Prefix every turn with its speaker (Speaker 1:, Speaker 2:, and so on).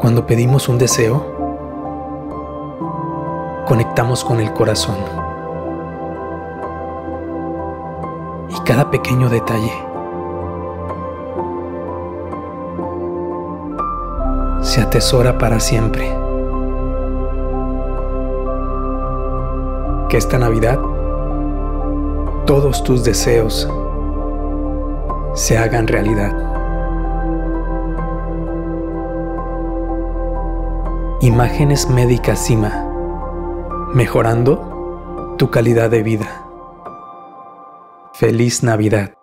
Speaker 1: Cuando pedimos un deseo, conectamos con el corazón. Y cada pequeño detalle se atesora para siempre. Que esta Navidad todos tus deseos se hagan realidad. Imágenes Médicas Cima, mejorando tu calidad de vida. Feliz Navidad.